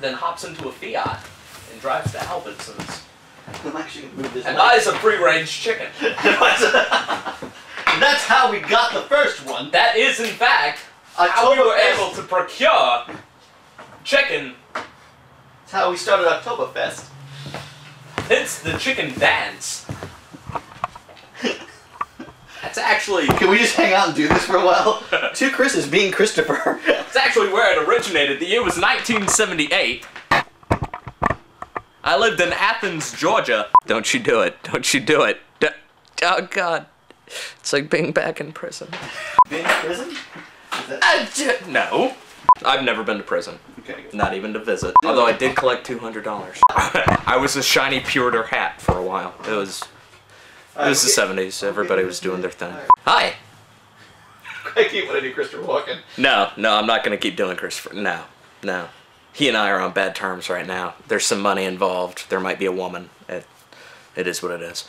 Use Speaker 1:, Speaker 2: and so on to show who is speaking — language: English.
Speaker 1: then hops into a Fiat and drives to Albertsons
Speaker 2: I'm actually gonna move this.
Speaker 1: and buys a free-range chicken.
Speaker 2: That's how we got the first one.
Speaker 1: That is, in fact, how we were able to procure chicken.
Speaker 2: That's how we started Oktoberfest.
Speaker 1: Hence the chicken dance. That's actually
Speaker 2: Can we just hang out and do this for a while? Two Chris's being Christopher.
Speaker 1: It's actually where it originated. The year was 1978. I lived in Athens, Georgia. Don't you do it. Don't you do it. D- oh, God. It's like being back in prison.
Speaker 2: Being in prison? Is that...
Speaker 1: No. I've never been to prison.
Speaker 2: Okay.
Speaker 1: Not even to visit. Although I did collect $200. I was a shiny pewter hat for a while. It was, it was the 70s. Everybody was doing their thing. Hi.
Speaker 2: I keep wanting to do Christopher Walken.
Speaker 1: No, no, I'm not gonna keep doing Christopher. No, no. He and I are on bad terms right now. There's some money involved. There might be a woman. It, it is what it is.